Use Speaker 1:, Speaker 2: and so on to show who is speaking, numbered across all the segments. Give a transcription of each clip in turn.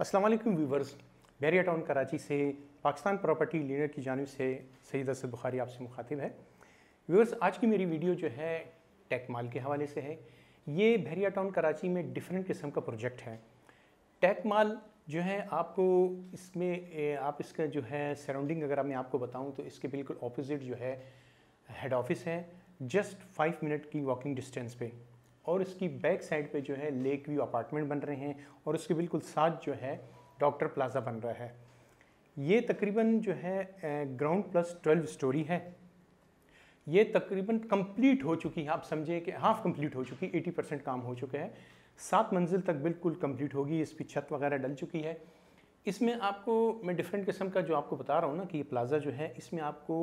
Speaker 1: वालेकुम viewers. Bahria town Karachi से Pakistan property leader की जानब से सईद असद बुखारी आपसे मुखातिब है। व्यूवर्स, आज की मेरी वीडियो जो है टेक माल के हवाले से है। ये बैरिया टाउन कराची में डिफरेंट किस्म का प्रोजेक्ट है। टेक माल जो है आपको इसमें आप इसका जो है सराउंडिंग अगर मैं आपको बताऊँ तो इसके बिल्कुल ऑपोजिट जो है हेड ऑफ़िस है। जस्ट फाइव मिनट की वॉकिंग डिस्टेंस पे। और इसकी बैक साइड पे जो है लेक व्यू अपार्टमेंट बन रहे हैं और उसके बिल्कुल साथ जो है डॉक्टर प्लाजा बन रहा है। ये तकरीबन जो है ग्राउंड प्लस ट्वेल्व स्टोरी है। ये तकरीबन कंप्लीट हो चुकी है, आप समझे कि हाफ़ कंप्लीट हो चुकी है एटी परसेंट काम हो चुका है। सात मंजिल तक बिल्कुल कंप्लीट होगी, इसकी छत वगैरह डल चुकी है। इसमें आपको, मैं डिफरेंट किस्म का जो आपको बता रहा हूँ ना कि ये प्लाज़ा जो है, इसमें आपको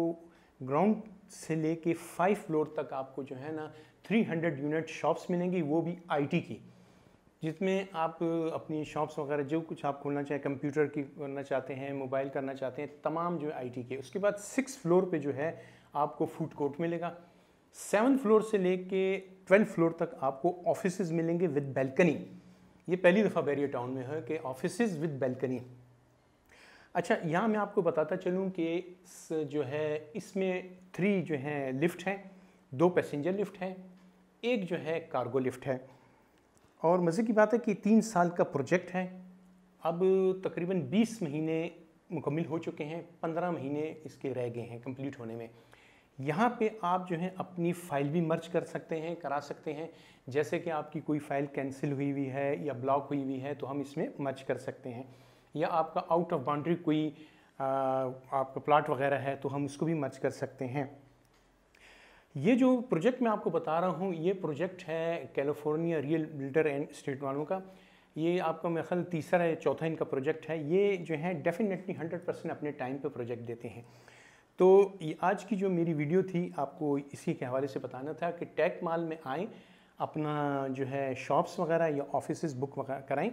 Speaker 1: ग्राउंड से लेके फाइव फ्लोर तक आपको जो है ना 300 यूनिट शॉप्स मिलेंगी, वो भी आईटी की, जिसमें आप अपनी शॉप्स वगैरह जो कुछ आप खोलना चाहें, कंप्यूटर की करना चाहते हैं, मोबाइल करना चाहते हैं, तमाम जो है आईटी के। उसके बाद सिक्स फ्लोर पे जो है आपको फ़ूड कोर्ट मिलेगा। सेवन फ्लोर से लेके ट्वेल्व फ्लोर तक आपको ऑफ़िस मिलेंगे विद बैल्कनी। ये पहली दफ़ा बैरियर टाउन में है कि ऑफ़िस विद बैल्कनी। अच्छा यहाँ मैं आपको बताता चलूँ कि जो है, इसमें थ्री जो है लिफ्ट हैं। दो पैसेंजर लिफ्ट हैं, एक जो है कार्गो लिफ्ट है। और मज़े की बात है कि तीन साल का प्रोजेक्ट है। अब तकरीबन 20 महीने मुकम्मल हो चुके हैं 15 महीने इसके रह गए हैं कंप्लीट होने में। यहाँ पे आप जो है, अपनी फ़ाइल भी मर्ज कर सकते हैं, करा सकते हैं। जैसे कि आपकी कोई फ़ाइल कैंसिल हुई हुई है या ब्लॉक हुई हुई है तो हम इसमें मर्ज कर सकते हैं। या आपका आउट ऑफ़ बाउंड्री कोई आपका प्लाट वगैरह है तो हम उसको भी मर्ज कर सकते हैं। ये जो प्रोजेक्ट मैं आपको बता रहा हूँ, ये प्रोजेक्ट है California real builder and state वालों का। ये आपका मेरा ख्याल तीसरा या चौथा इनका प्रोजेक्ट है। ये जो है डेफिनेटली हंड्रेड परसेंट अपने टाइम पे प्रोजेक्ट देते हैं। तो ये आज की जो मेरी वीडियो थी, आपको इसी के हवाले से बताना था कि टैक माल में आएँ, अपना जो है शॉप्स वगैरह या ऑफ़िस बुक वगैरह कराएँ।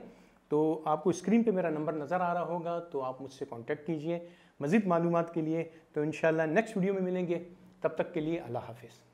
Speaker 1: तो आपको स्क्रीन पे मेरा नंबर नज़र आ रहा होगा तो आप मुझसे कांटेक्ट कीजिए मज़ीद मालूम के लिए। तो इन नेक्स्ट वीडियो में मिलेंगे। तब तक के लिए अल्लाह हाफिज़।